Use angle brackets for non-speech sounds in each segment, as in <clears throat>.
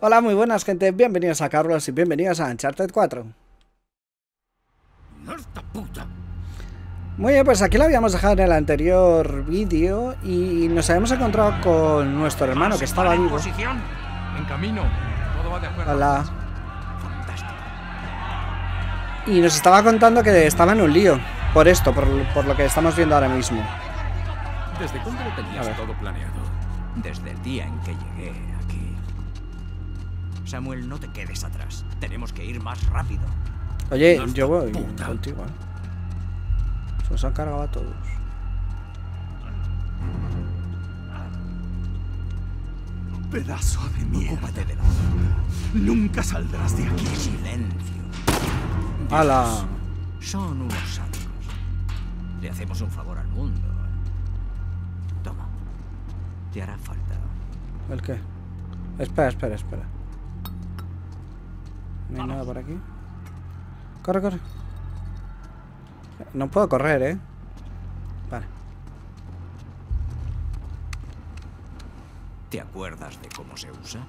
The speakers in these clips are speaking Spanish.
Hola, muy buenas gente, bienvenidos a Carlos y bienvenidos a Uncharted 4. Muy bien, pues aquí lo habíamos dejado en el anterior vídeo y nos habíamos encontrado con nuestro hermano que estaba vivo. En camino. Todo va de acuerdo. Hola. Y nos estaba contando que estaba en un lío. Por esto, por, por lo que estamos viendo ahora mismo. ¿Desde cuándo lo tenías todo planeado? Desde el día en que llegué. Samuel, no te quedes atrás. Tenemos que ir más rápido. Oye, yo voy puta. contigo, ¿eh? Se los han cargado a todos. Pedazo de mierda. Ocúpate de la Nunca saldrás de aquí. Silencio. ¡Hala! Son unos sádicos. Le hacemos un favor al mundo. ¿eh? Toma. Te hará falta. ¿El qué? Espera, espera, espera. No hay nada por aquí. Corre, corre. No puedo correr, ¿eh? Vale. ¿Te acuerdas de cómo se usa?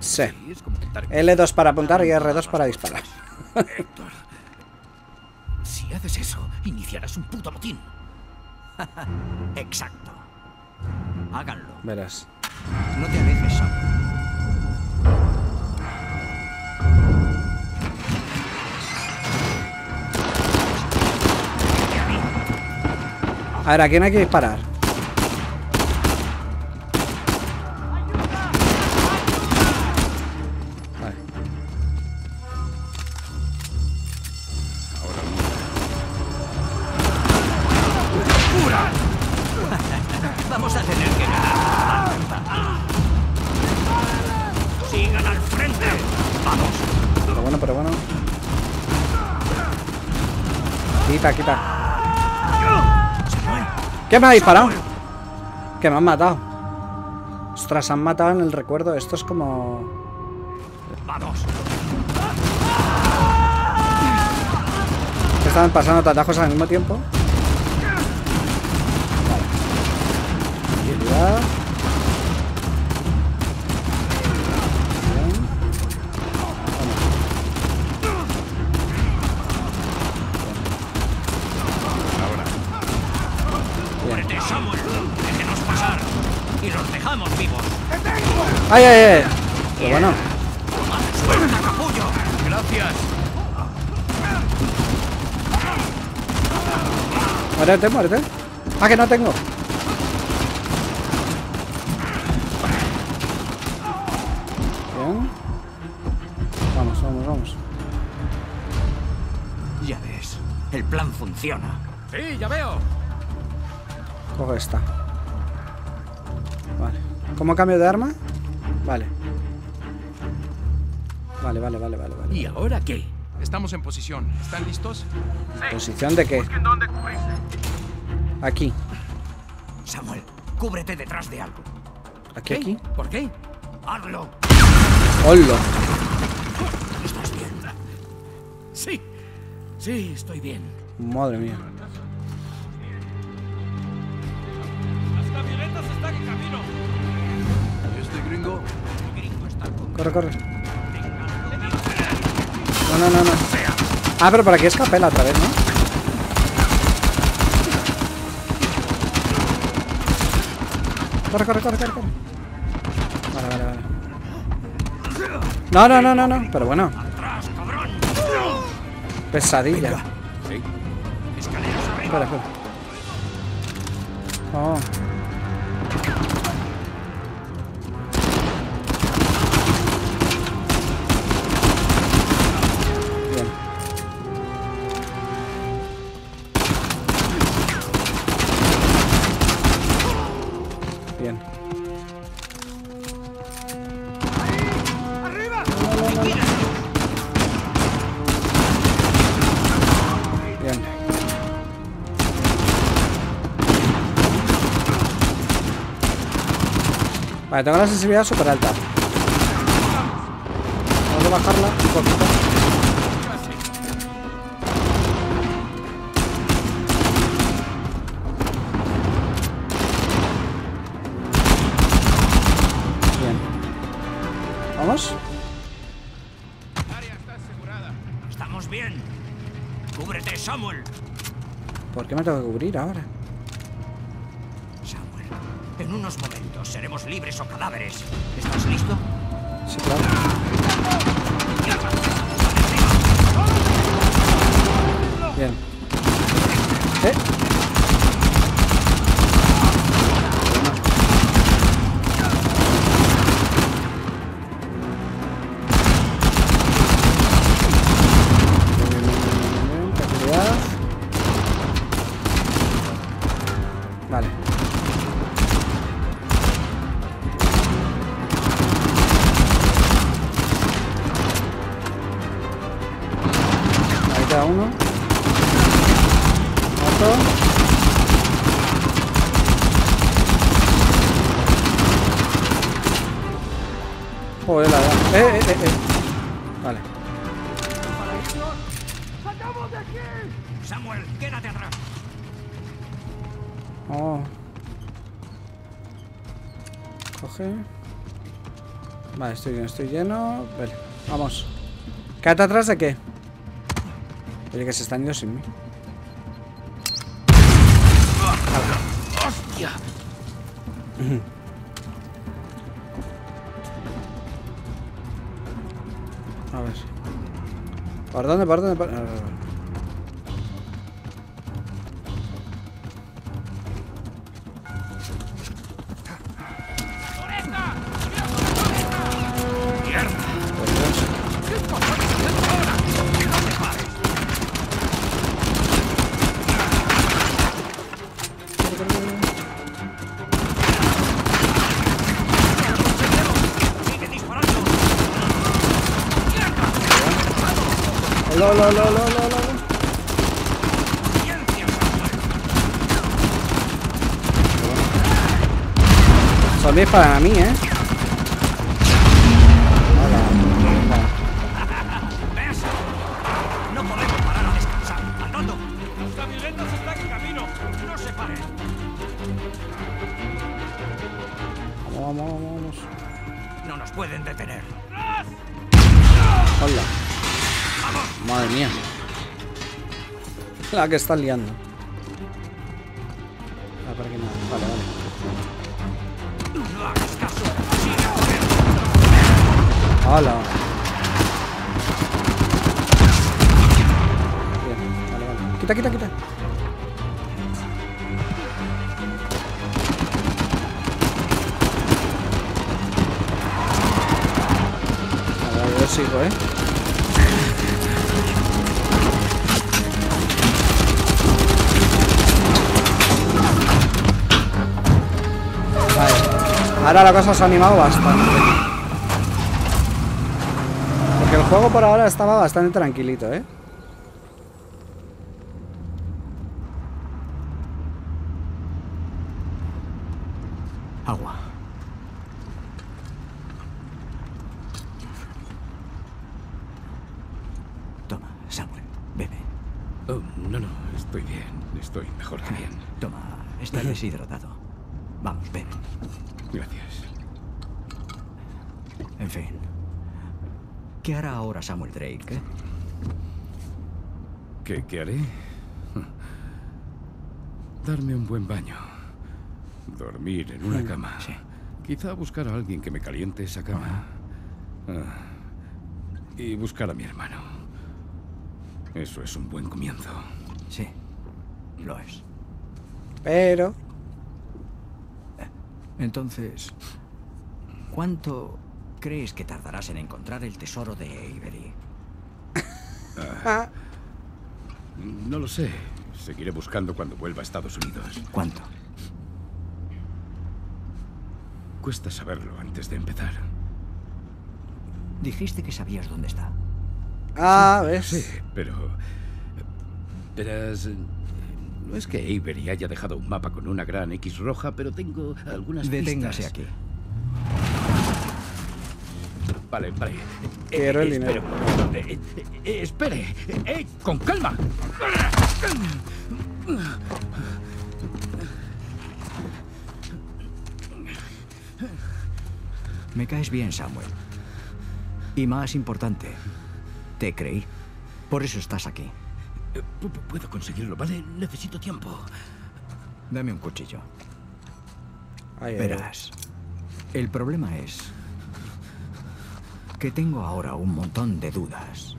Sí. Sí, es como contar L2 para apuntar y R2 para disparar. Héctor. Si haces eso, iniciarás un puto motín. <laughs> Exacto. Háganlo. Verás. No te alejes, Samuel. A ver, ¿a quién hay que disparar? Vale. Vamos a tener que ganar. ¡Sigan al frente! ¡Vamos! Pero bueno, pero bueno. Quita, quita. ¿Qué me ha disparado? Que me han matado. Ostras, han matado en el recuerdo. Esto es como... ¡Vamos! estaban pasando tatajos al mismo tiempo. Cuidado. Bien. ¡Muérete, Samuel! ¡Déjenos pasar! ¡Y los dejamos vivos! ¡Ay, ay, ay! Pero bueno, ¡Suelta, capullo! Gracias. muérete, muérete. Ah, que no tengo. Bien. Vamos, vamos, vamos. Ya ves, el plan funciona. Sí, ya veo. Cojo esta. Vale. ¿Cómo cambio de arma? Vale. Vale, vale, vale, vale, vale. ¿Y ahora qué? Estamos en posición. ¿Están listos? ¿Posición de qué? Aquí. Samuel, cúbrete detrás de algo. Aquí, aquí. ¿Por qué? ¡Hazlo! ¡Hola! ¿Estás bien? Sí. Sí, estoy bien. Madre mía. Corre, corre. No, no, no, no. Ah, pero por aquí escapé la otra vez, ¿no? Corre, corre, corre, corre, corre. Vale, vale, vale. No, no, no, no, no. Pero bueno. Pesadilla. Espera, espera. Oh. Vale, tengo la sensibilidad súper alta. Vamos a bajarla un poquito. Bien. ¿Vamos? Estamos bien. Cúbrete, Samuel. ¿Por qué me tengo que cubrir ahora? Samuel, en unos momentos seremos libres o cadáveres. ¿Estás listo? Sí, claro. Queda uno. Otro. Joder, la verdad. Eh, eh, eh, eh. Vale. Samuel, quédate atrás. Oh. Coge. Vale, estoy bien, estoy lleno. Vale, vamos. ¿Quédate atrás de qué? Oye, que se están yendo sin mí. ¡Hostia! A ver. ¿Por dónde? ¿Por dónde? Por... Lo, lo, lo, lo, lo, lo. Ciencia, Samuel. Zombies para La que está liando. Ahora la cosa se ha animado bastante. Porque el juego por ahora estaba bastante tranquilito, ¿eh? Agua. Toma, Samuel, bebe. Oh, no, no, estoy bien. Estoy mejor que bien. Toma, estás deshidratado. Vamos, bebe. Gracias. En fin. ¿Qué hará ahora Samuel Drake? eh? ¿Qué, qué haré? Darme un buen baño. Dormir en una cama. sí. Quizá buscar a alguien que me caliente esa cama. Ah. Y buscar a mi hermano. Eso es un buen comienzo. Sí, lo es. Pero... Entonces, ¿cuánto crees que tardarás en encontrar el tesoro de Avery? Ah, No lo sé. Seguiré buscando cuando vuelva a Estados Unidos. ¿Cuánto? Cuesta saberlo antes de empezar. Dijiste que sabías dónde está. ah, ¿ves? Sí, pero... Verás... No es que Avery haya dejado un mapa con una gran X roja, pero tengo algunas Deténgase pistas. aquí. Vale, vale. Quiero el espero. dinero. Eh, eh, eh, espere. Eh, con calma. Me caes bien, Samuel. Y más importante, te creí. Por eso estás aquí. Eh, pu- pu- Puedo conseguirlo, ¿vale? Necesito tiempo. Dame un cuchillo. Ahí, ahí. Verás, el problema es que tengo ahora un montón de dudas.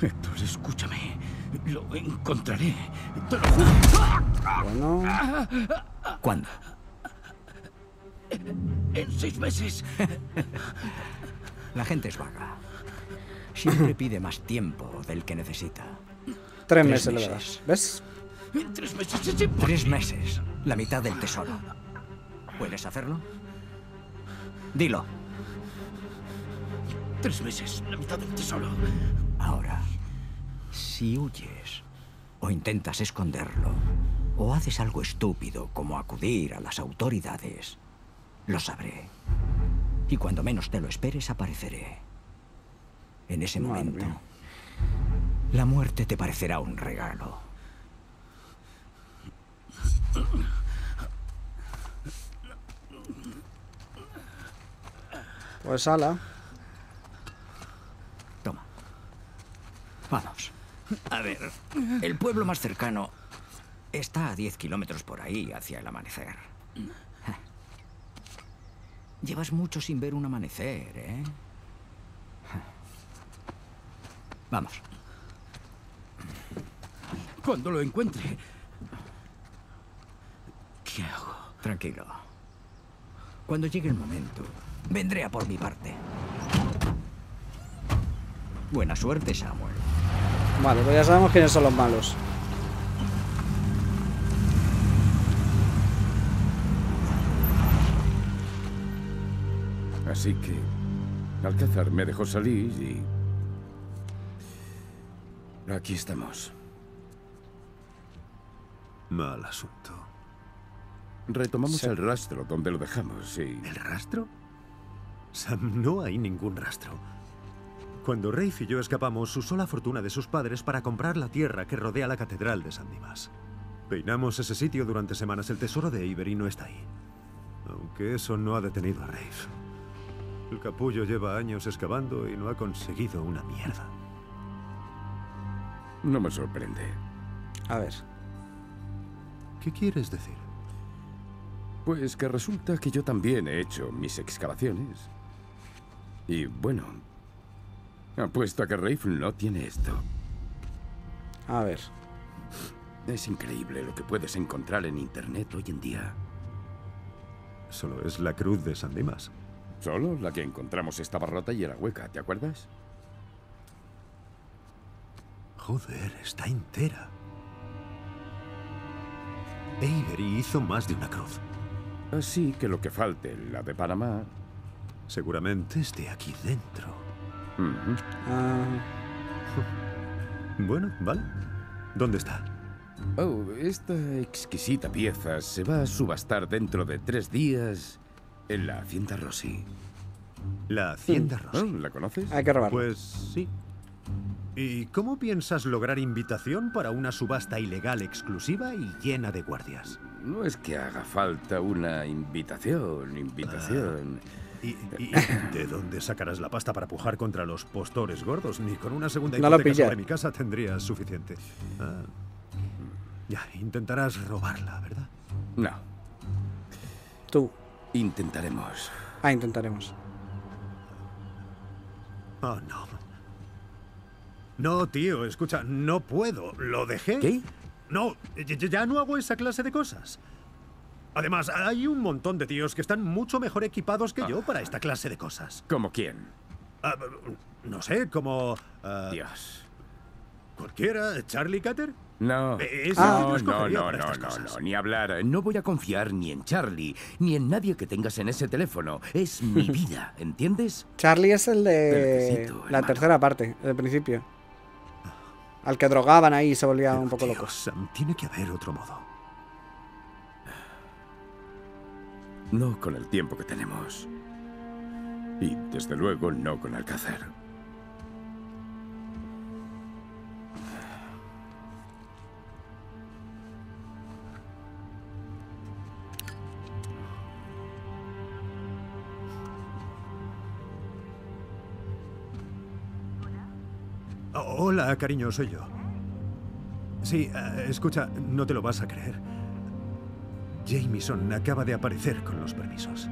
Héctor, escúchame. Lo encontraré. Te lo juro. Bueno, ¿Cuándo? En seis meses. La gente es vaga. Siempre pide más tiempo del que necesita. tres Tres meses le meses. das. ¿Ves? En tres meses es imposible. Tres meses. La mitad del tesoro. ¿Puedes hacerlo? Dilo. Tres meses, la mitad del tesoro. Ahora, si huyes o intentas esconderlo o haces algo estúpido como acudir a las autoridades, lo sabré. Y cuando menos te lo esperes, apareceré. En ese Madre momento, mía. la muerte te parecerá un regalo. Pues ala. Vamos. A ver, el pueblo más cercano está a 10 kilómetros por ahí hacia el amanecer. Llevas mucho sin ver un amanecer, ¿eh? Vamos. Cuando lo encuentre. ¿Qué hago? Tranquilo. Cuando llegue el momento, vendré a por mi parte. Buena suerte, Samuel. Vale, pues ya sabemos quiénes son los malos. Así que Alcázar me dejó salir y... Aquí estamos. Mal asunto. Retomamos el rastro donde lo dejamos y... ¿El rastro? Sam, no hay ningún rastro. Cuando Rafe y yo escapamos, usó la fortuna de sus padres para comprar la tierra que rodea la catedral de San Dimas. Peinamos ese sitio durante semanas. El tesoro de Avery no está ahí. Aunque eso no ha detenido a Rafe. El capullo lleva años excavando y no ha conseguido una mierda. No me sorprende. A ver. ¿Qué quieres decir? Pues que resulta que yo también he hecho mis excavaciones. Y bueno, apuesto a que Rafe no tiene esto. A ver. Es increíble lo que puedes encontrar en Internet hoy en día. Solo es la cruz de San Dimas. Solo la que encontramos estaba rota y era hueca, ¿te acuerdas? Joder, está entera. Avery hizo más de una cruz. Así que lo que falte, la de Panamá... Seguramente esté aquí dentro. Ah, <laughs> Bueno, vale. ¿Dónde está? Oh, esta exquisita pieza se va a subastar dentro de tres días en la Hacienda Rossi. La Hacienda Oh, Rossi. ¿La conoces? hay que robarlo. Pues sí. ¿Y cómo piensas lograr invitación para una subasta ilegal exclusiva y llena de guardias? No es que haga falta una invitación, invitación. ¿Y, y- <laughs> de dónde sacarás la pasta para pujar contra los postores gordos? Ni con una segunda No lo hipoteca pillé. sobre mi casa tendrías suficiente. Ah, ya, intentarás robarla, ¿verdad? No, Tú. intentaremos. Ah, intentaremos. Oh, no. No, tío, escucha, no puedo. Lo dejé. ¿Qué? No, ya no hago esa clase de cosas. Además, hay un montón de tíos que están mucho mejor equipados que yo para esta clase de cosas. ¿Como quién? Ah, no sé, como... ah, Dios. ¿Cualquiera? ¿Charlie Cutter? No. Eh, ese Ah. no, no, no, no, no, ni hablar. No voy a confiar ni en Charlie, ni en nadie que tengas en ese teléfono. Es mi <laughs> vida, ¿entiendes? Charlie es el de la tercera parte, del principio. Al que drogaban ahí y se volvía Pero, un poco loco. Sam, tiene que haber otro modo. No con el tiempo que tenemos. Y desde luego no con Alcázar. Hola, cariño, soy yo. Sí, eh, escucha, no te lo vas a creer. Jameson acaba de aparecer con los permisos.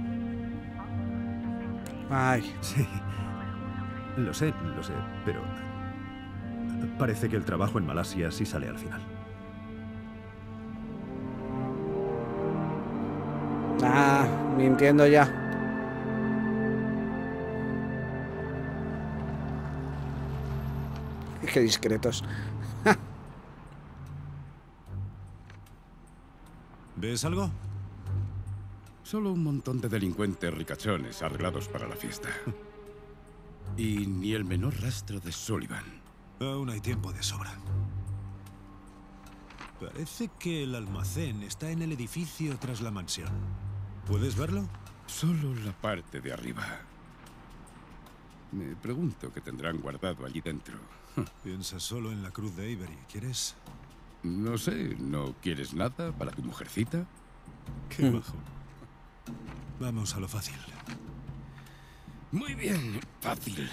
Ay, Sí. Lo sé, lo sé, pero... Parece que el trabajo en Malasia sí sale al final. ah, mintiendo ya. Qué discretos. ¿Ves algo? Solo un montón de delincuentes ricachones arreglados para la fiesta. Y ni el menor rastro de Sullivan. Aún hay tiempo de sobra. Parece que el almacén está en el edificio tras la mansión. ¿Puedes verlo? Solo la parte de arriba. Me pregunto qué tendrán guardado allí dentro. Piensa solo en la cruz de Avery. ¿Quieres? No sé, ¿no quieres nada para tu mujercita? Qué bajo. Vamos a lo fácil. Muy bien, fácil.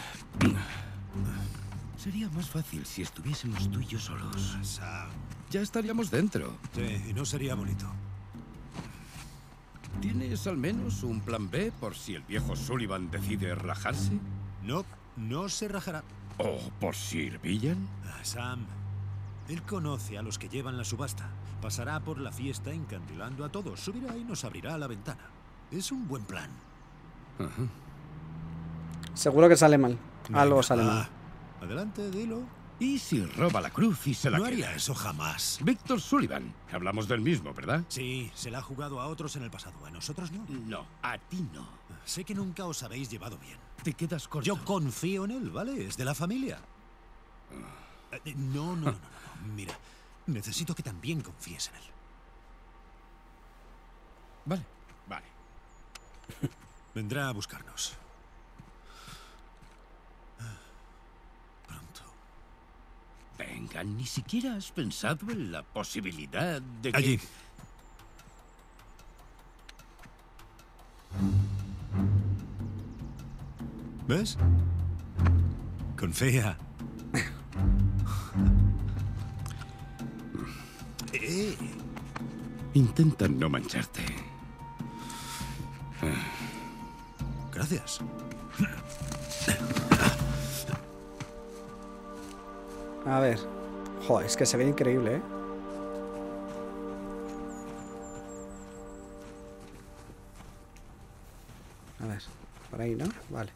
Sería más fácil si estuviésemos tú y yo solos. Sam. Ya estaríamos dentro. Sí, y no sería bonito. ¿Tienes al menos un plan B por si el viejo Sullivan decide rajarse? No, no se rajará. ¿O por Sir Villan? Ah, Sam, él conoce a los que llevan la subasta. Pasará por la fiesta encandilando a todos. Subirá y nos abrirá la ventana. Es un buen plan. Seguro que sale mal. Algo Venga, sale mal. Adelante, dilo. ¿Y si roba la cruz y se la No queda? haría eso jamás. Víctor Sullivan. Hablamos del mismo, ¿verdad? Sí, se la ha jugado a otros en el pasado. A nosotros no. No, a ti no. Sé que nunca os habéis llevado bien. Te quedas corto. Yo confío en él, ¿vale? Es de la familia. Eh, No, no, no, no, no. Mira, necesito que también confíes en él. Vale, vale. <laughs> Vendrá a buscarnos. Pronto. Venga, ni siquiera has pensado en la posibilidad de que... Allí. ¿Ves? Confía. <laughs> Intenta no mancharte. gracias. A ver. Joder, es que se ve increíble, ¿eh? A ver, por ahí, ¿no? Vale.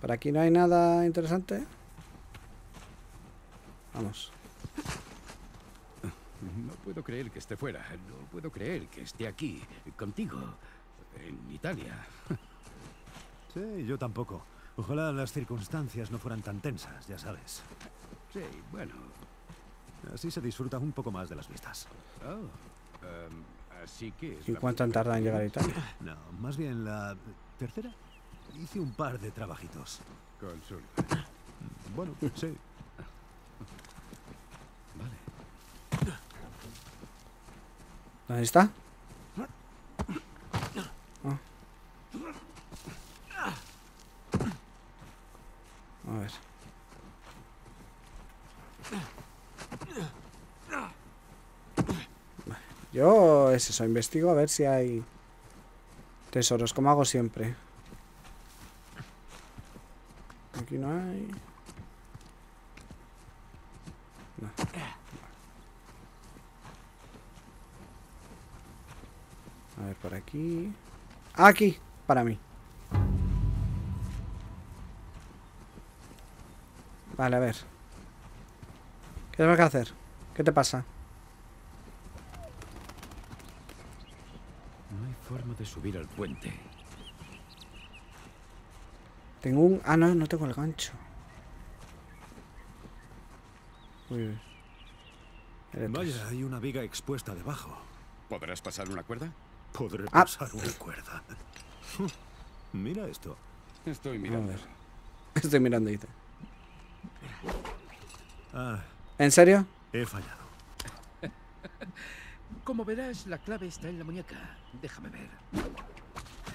Por aquí no hay nada interesante. Vamos. No puedo creer que esté fuera. No puedo creer que esté aquí, contigo, en Italia. <laughs> Sí, yo tampoco. Ojalá las circunstancias no fueran tan tensas, ya sabes. Sí, bueno. Así se disfruta un poco más de las vistas. Oh, em, así que... ¿Y cuánto han tardado en llegar a Italia? No, más bien la tercera. Hice un par de trabajitos. Con Sullivan. Bueno, sí. <laughs> Vale. ¿Dónde está? Ah. A ver. Yo es eso, investigo a ver si hay tesoros, como hago siempre. Aquí no hay. A ver, por aquí. Aquí, para mí. Vale, a ver. ¿Qué tengo que hacer? ¿Qué te pasa? No hay forma de subir al puente. Tengo un... Ah, no, no tengo el gancho. Uy, uy. L3. Vaya, hay una viga expuesta debajo. ¿Podrás pasar una cuerda? Podré Ah. pasar una cuerda. <laughs> Mira esto. Estoy A mirando. ver. Estoy mirando, dice. Ah, ¿En serio? he fallado. <laughs> Como verás, la clave está en la muñeca. Déjame ver.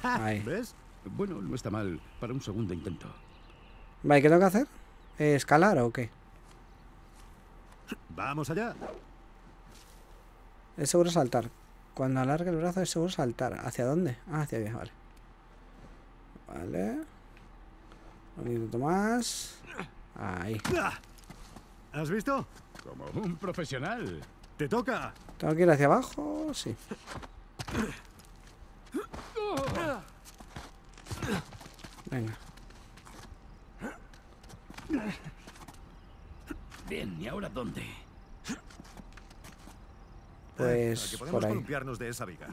Ahí. ¿Ves? Bueno, no está mal para un segundo intento. Vale, ¿qué tengo que hacer? ¿Escalar o qué? Vamos allá. Es seguro saltar. Cuando alargue el brazo es seguro saltar. ¿Hacia dónde? Ah, hacia allá, vale. Vale. Un minuto más. Ahí. ¡Ah! ¿Has visto? Como un profesional. ¡Te toca! ¿Tengo que ir hacia abajo? Sí. Venga. Bien, ¿y ahora dónde? Pues por podemos ahí. columpiarnos de esa viga.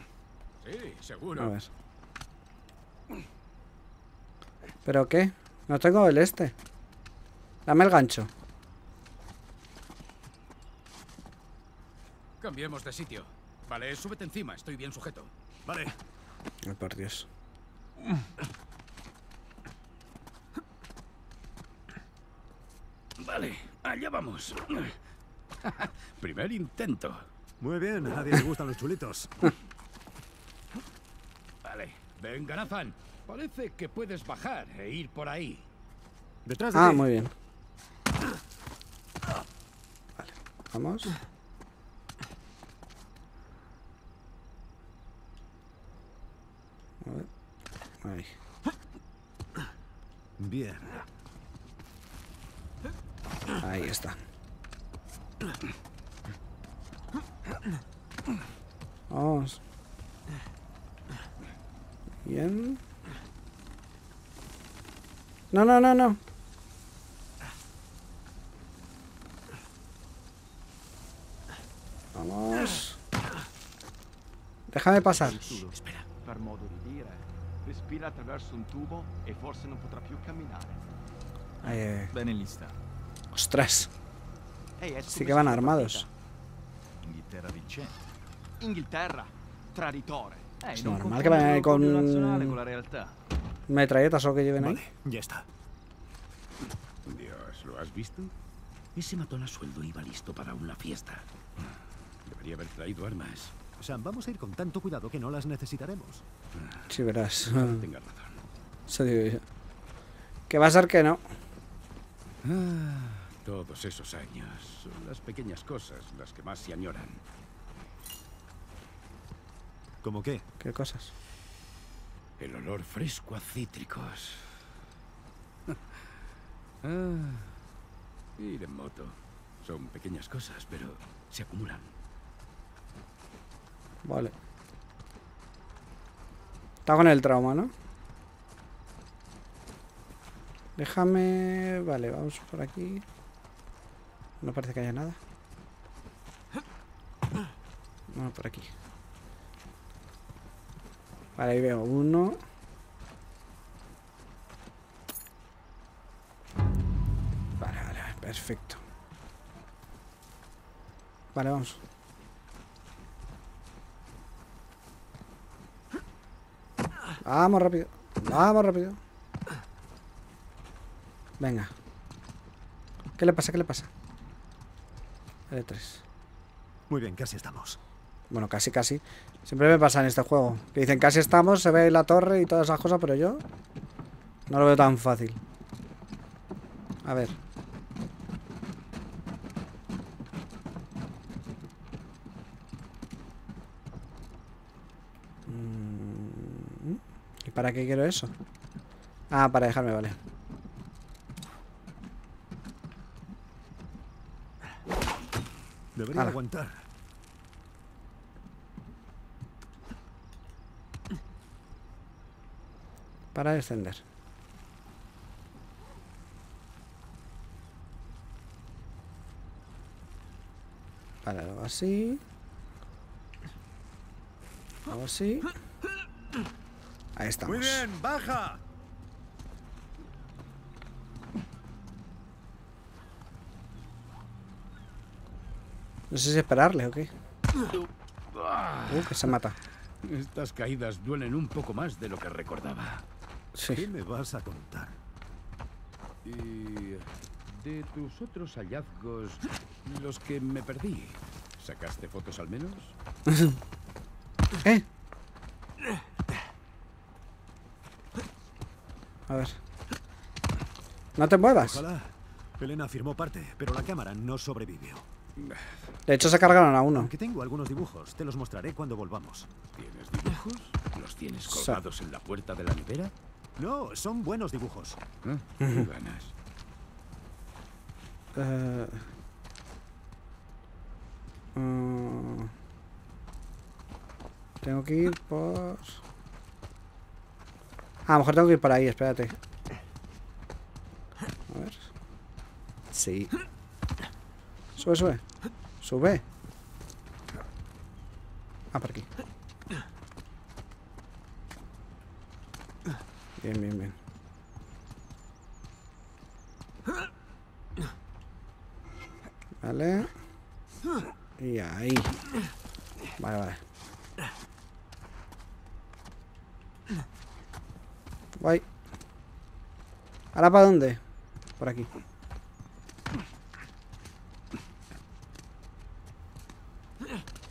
Sí, A seguro. ver. ¿Pero qué? No tengo el este. Dame el gancho. Cambiemos de sitio. Vale, súbete encima, estoy bien sujeto. Vale. Ay, por Dios. Vale, allá vamos. <laughs> Primer intento. Muy bien, a nadie le gustan los chulitos. <laughs> Vale, venga, Nathan. Parece que puedes bajar e ir por ahí. Detrás de Ah, ti. muy bien. Vale, vamos. A ver. Ahí. Bien. Ahí está. Vamos. Bien. No, no, no, no. Vamos. Déjame pasar. Espera. per modo di dire. Respira attraverso un tubo e forse non potrà più camminare. Bene ostras. Sì che vanno armados. Inghilterra vincente. Inghilterra, traditore. Eh, non normal vai confondere con- con la realtà. Metralletas o que lleven ahí. Vale, ya está. Dios, ¿lo has visto? Ese matón a sueldo iba listo para una fiesta. Debería haber traído armas. Sam, vamos a ir con tanto cuidado que no las necesitaremos. Sí, verás. <laughs> Tenga razón. Eso digo yo. Que va a ser que no. Ah, todos esos años son las pequeñas cosas las que más se añoran. ¿Cómo qué? ¿Qué cosas? El olor fresco a cítricos. <laughs> Ah, ir en moto. Son pequeñas cosas, pero se acumulan. Vale. Está con el trauma, ¿no? Déjame... Vale, vamos por aquí. No parece que haya nada. No, por aquí. Vale, ahí veo uno. Vale, vale, perfecto. Vale, vamos. Vamos rápido. Vamos rápido. Venga. ¿Qué le pasa? ¿Qué le pasa? L3. Muy bien, casi estamos. Bueno, casi, casi. Siempre me pasa en este juego. Que dicen casi estamos, se ve la torre y todas esas cosas, pero yo no lo veo tan fácil. A ver. Mm, ¿Y para qué quiero eso? Ah, para dejarme, vale. Debería Ala. aguantar. Para descender. Vale, algo así. Algo así. Ahí estamos. Muy bien, baja. No sé si esperarle o qué. Uh, que se mata. Estas caídas duelen un poco más de lo que recordaba. Sí. ¿Qué me vas a contar? Y de tus otros hallazgos, los que me perdí, ¿sacaste fotos al menos? <laughs> ¿Eh? A ver. No te muevas. Ojalá. Elena firmó parte, pero la cámara no sobrevivió. De hecho, se cargaron a uno. Aunque tengo algunos dibujos, te los mostraré cuando volvamos. ¿Tienes dibujos? ¿Los tienes colgados en la puerta de la nevera? No, son buenos dibujos. Qué ganas. Eh, mm, tengo que ir por... Ah, a lo mejor tengo que ir por ahí, espérate. A ver. Sí. Sube, sube. Sube. Ah, por aquí. Bien, bien, bien. Vale. Y ahí. Vale, vale. Guay. ¿Ahora para dónde? Por aquí.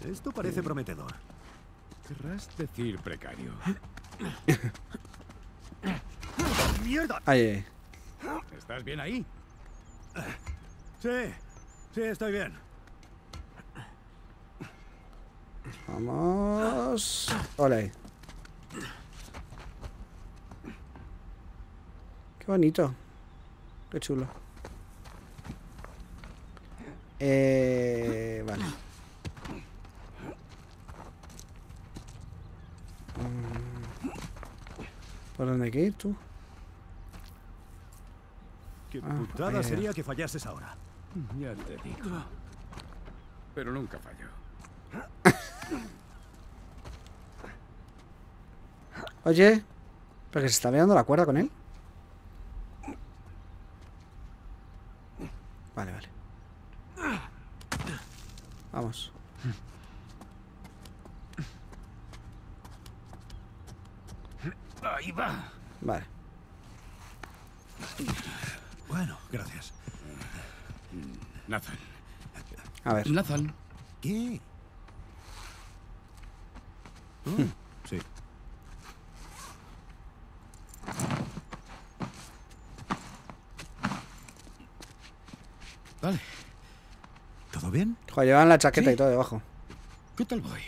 Esto parece prometedor. Querrás decir precario. ¡Mierda! Ahí, ahí. ¿Estás bien ahí? Sí, sí, estoy bien. Vamos. Hola. ahí. Qué bonito. Qué chulo. Eh, vale. ¿Por dónde hay que ir tú? Qué Ah, putada eh. sería que fallases ahora. Ya te digo. Pero nunca falló. Oye, ¿pero que se está mirando la cuerda con él? Vale, vale. Vamos. Ahí va. Vale. Bueno, gracias. Nathan. A ver. Nathan. ¿Qué? Oh, sí. Vale. ¿Todo bien? Joder, llevan la chaqueta Sí. y todo debajo. ¿Qué tal voy?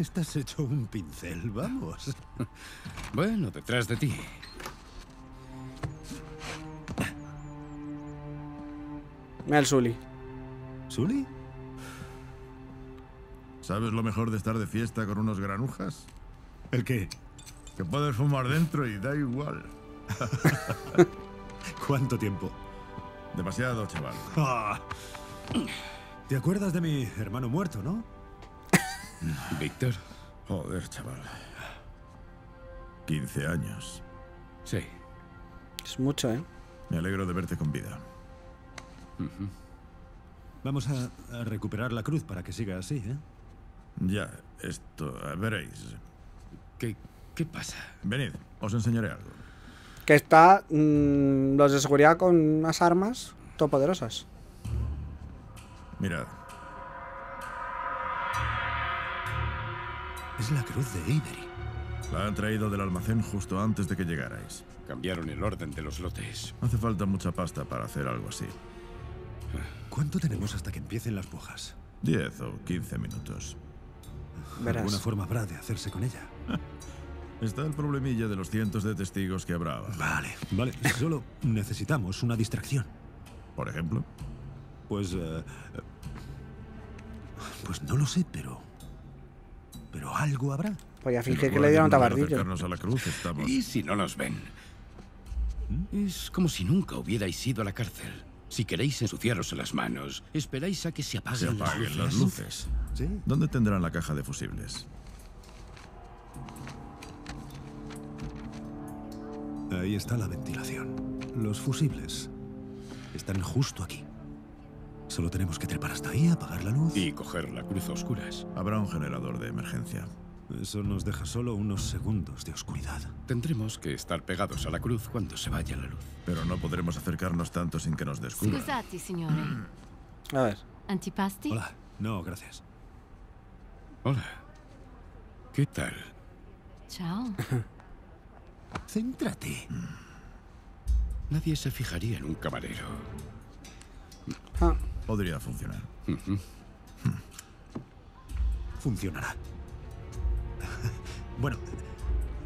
Estás hecho un pincel, vamos. <laughs> Bueno, detrás de ti. Mira el Sully. ¿Sully? ¿Sabes lo mejor de estar de fiesta con unos granujas? ¿El qué? Que puedes fumar dentro y da igual. <laughs> <laughs> ¿Cuánto tiempo? Demasiado, chaval. Ah. ¿Te acuerdas de mi hermano muerto, no? Víctor. Joder, chaval. 15 años. Sí. Es mucho, ¿eh? Me alegro de verte con vida. Vamos a, a recuperar la cruz para que siga así, ¿eh? Ya, esto... Veréis. ¿Qué, qué pasa? Venid, os enseñaré algo. Que está mm, los de seguridad con unas armas todopoderosas. Mirad, Es la cruz de Avery. la han traído del almacén justo antes de que llegarais. Cambiaron el orden de los lotes. Hace falta mucha pasta para hacer algo así. ¿Cuánto tenemos hasta que empiecen las pujas? 10 o 15 minutos. Verás. ¿Alguna forma habrá de hacerse con ella? <laughs> Está el problemilla de los cientos de testigos que habrá. Vale, vale. Solo necesitamos una distracción. Por ejemplo, Pues... eh, pues no lo sé, pero... Pero algo habrá. Si nos fingir que le dieron a volver a tabardillo. acercarnos a la cruz, estamos... ¿Y si no nos ven? Es como si nunca hubierais ido a la cárcel. Si queréis ensuciaros las manos, esperáis a que se apaguen, Se apaguen las luces. ¿Sí? ¿Dónde tendrán la caja de fusibles? Ahí está la ventilación. Los fusibles están justo aquí. Solo tenemos que trepar hasta ahí, apagar la luz. Y coger la cruz a oscuras. Habrá un generador de emergencia. Eso nos deja solo unos segundos de oscuridad. Tendremos que estar pegados a la cruz cuando se vaya la luz. Pero no podremos acercarnos tanto sin que nos descubran. Scusate, signore. <clears throat> A ver. Antipasti? Hola. No, gracias. Hola. ¿Qué tal? Ciao. <laughs> Céntrate. Nadie se fijaría en un camarero. Ah, podría funcionar. Funcionará. <laughs> bueno,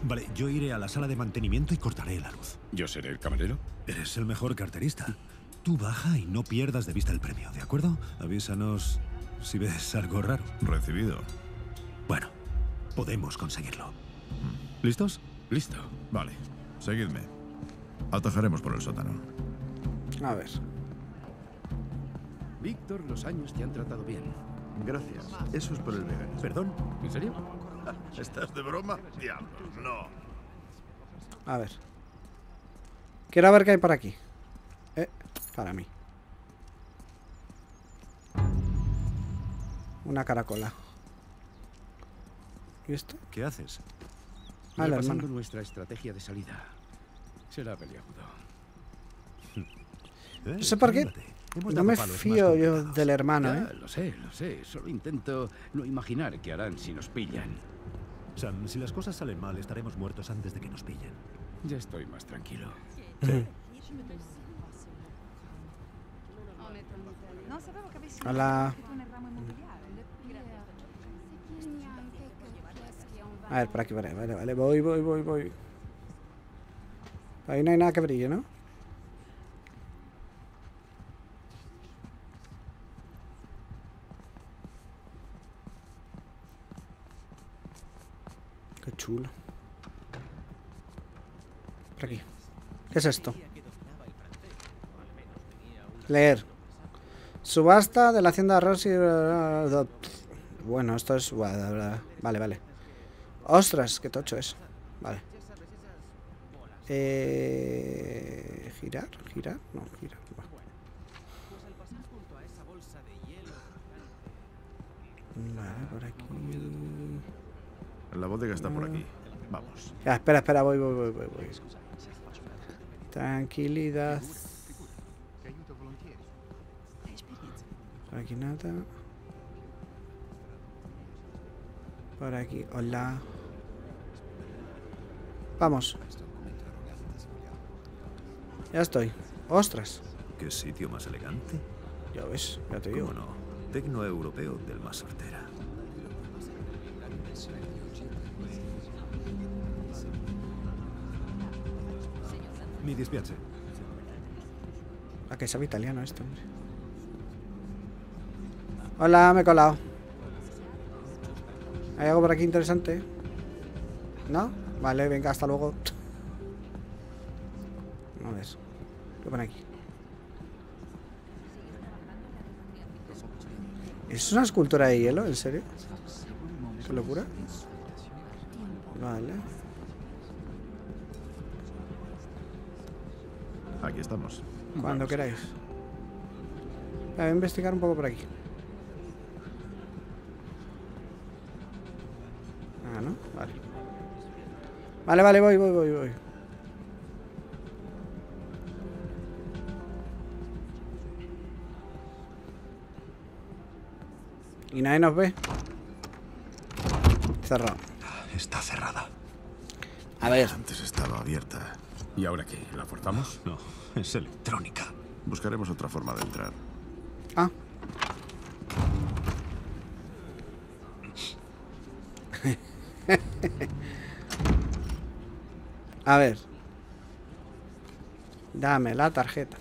vale, yo iré a la sala de mantenimiento y cortaré la luz. ¿Yo seré el camarero? Eres el mejor carterista. Tú baja y no pierdas de vista el premio, ¿de acuerdo? Avísanos si ves algo raro. Recibido. Bueno, podemos conseguirlo. ¿Listos? Listo. Vale, seguidme. Atajaremos por el sótano. A ver. Víctor, los años te han tratado bien. Gracias. Eso es por el veganismo. ¿Perdón? ¿En serio? <laughs> ¿Estás de broma? Diablos, no. A ver. Quiero ver qué hay por aquí. Eh, para mí. Una caracola. ¿Y esto? ¿Qué haces? Ah, Repasando nuestra estrategia de salida. Será peliagudo. Eh, No sé por qué. cálmate. Hemos No me fío yo del hermano, Ya, ¿eh? Lo sé, lo sé. Solo intento no imaginar qué harán si nos pillan. Sam, si las cosas salen mal, estaremos muertos antes de que nos pillen. Ya estoy más tranquilo. Hola. A ver, por aquí, vale, vale, vale. Voy, voy, voy, voy. Ahí no hay nada que brille, ¿no? Chulo. Por aquí. ¿Qué es esto? Leer. Subasta de la hacienda Rossi. Bueno, esto es. Vale, vale. Ostras, qué tocho es. Vale. Eh, girar, girar, no, girar. va. Vale, por aquí. La bodega está por aquí. Vamos. Ya, espera, espera, voy, voy, voy, voy. voy. Tranquilidad. Por aquí nada. Por aquí, hola. Vamos. Ya estoy. Ostras. ¿Qué sitio más elegante? Ya ves, ya te digo. ¿Cómo no? Tecno europeo del más sortera. Mi dispiace. A que sabe italiano hombre. Hola, me he colado. ¿Hay algo por aquí interesante? ¿No? Vale, venga, hasta luego. A ver. ¿Qué pone aquí? ¿Es una escultura de hielo? ¿En serio? ¿Qué locura? Vale. Aquí estamos. Cuando queráis. Voy a investigar un poco por aquí. Ah, ¿no? Vale. Vale, vale, voy, voy, voy, voy. Y nadie nos ve. Cerrado. Está cerrada. A ver. Antes estaba abierta. ¿Y ahora qué? ¿La forzamos? No, es electrónica. Buscaremos otra forma de entrar. Ah. <laughs> A ver. Dame la tarjeta.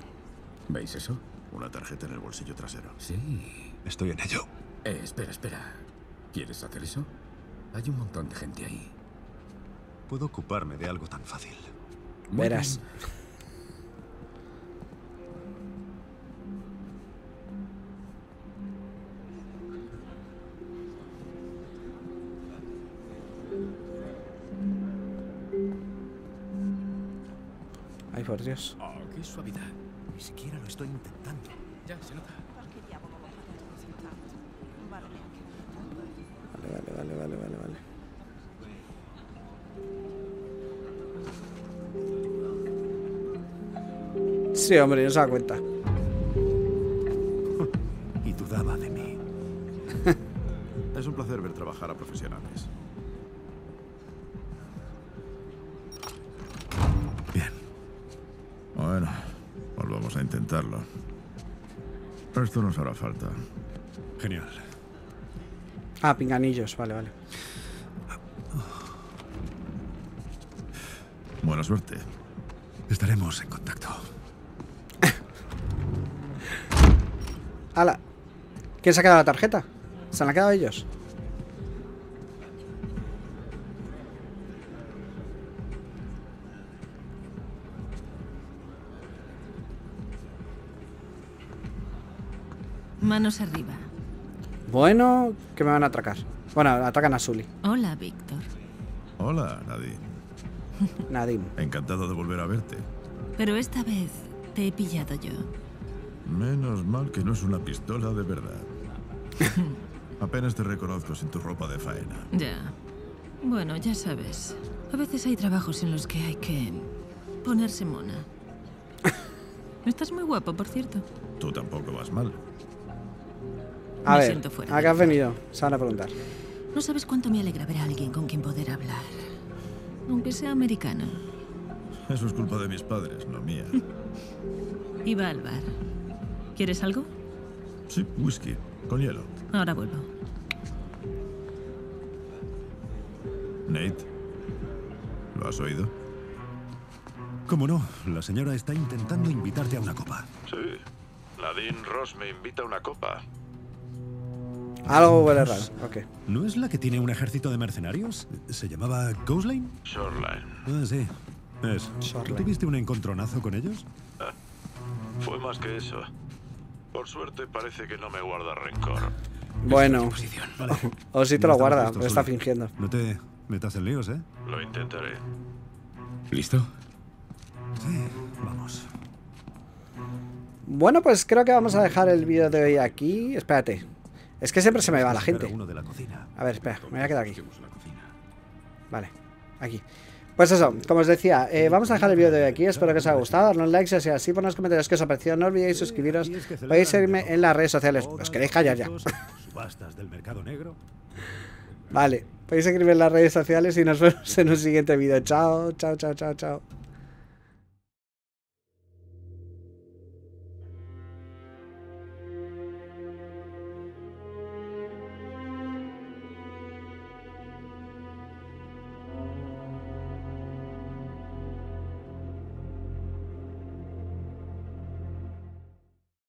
¿Veis eso? Una tarjeta en el bolsillo trasero. Sí. Estoy en ello. Eh, espera, espera. ¿Quieres hacer eso? Hay un montón de gente ahí. Puedo ocuparme de algo tan fácil. Muy Verás. bien. Ay, por Dios. Oh, qué suavidad. Ni siquiera lo estoy intentando. Ya, se nota. Sí, hombre, no se da cuenta. <laughs> Y dudaba de mí. <laughs> Es un placer ver trabajar a profesionales. Bien. Bueno, volvamos a intentarlo. Esto nos hará falta. Genial. Ah, pinganillos, vale, vale. Buena suerte. Estaremos en contacto. ¿Quién se ha quedado la tarjeta? ¿Se la han quedado ellos? Manos arriba. Bueno, que me van a atracar. Bueno, atacan a Sully. Hola, Víctor. Hola, Nadine. <laughs> Nadim. Encantado de volver a verte. Pero esta vez te he pillado yo. Menos mal que no es una pistola de verdad. Apenas te reconozco sin tu ropa de faena. Ya. Bueno, ya sabes. A veces hay trabajos en los que hay que ponerse mona. <laughs> Estás muy guapo, por cierto. Tú tampoco vas mal. A Me ver, siento fuera ¿a qué has venido? Se van a preguntar. No sabes cuánto me alegra ver a alguien con quien poder hablar. Aunque sea americano. Eso es culpa de mis padres, no mía. <laughs> Iba al bar. ¿Quieres algo? Sí, whisky, con hielo. Ahora vuelvo. Nate, ¿lo has oído? ¿Cómo no? La señora está intentando invitarte a una copa. Sí. Nadine Ross me invita a una copa. Algo huele raro. Ok. ¿No es la que tiene un ejército de mercenarios? ¿Se llamaba Coastline? Shoreline. Ah, sí. Es. Shoreline. ¿Tuviste un encontronazo con ellos? Fue más que eso. Por suerte parece que no me guarda rencor. Bueno, Vale. o si te lo guarda, listos, pero está fingiendo. No te metas en líos, ¿eh? Lo intentaré. ¿Listo? Sí, vamos. Bueno, pues creo que vamos a dejar el vídeo de hoy aquí. Espérate. Es que siempre se me va la gente. A ver, espera, me voy a quedar aquí. Vale, aquí. Pues eso, como os decía, eh, vamos a dejar el vídeo de hoy aquí. Espero que os haya gustado. Darle un like si así, poner en los comentarios qué os ha parecido. No olvidéis suscribiros. Es que Podéis seguirme en las redes sociales. ¿Os queréis callar ya? <laughs> Vale, podéis seguirme en las redes sociales y nos vemos en un siguiente vídeo. Chao, chao, chao, chao, chao.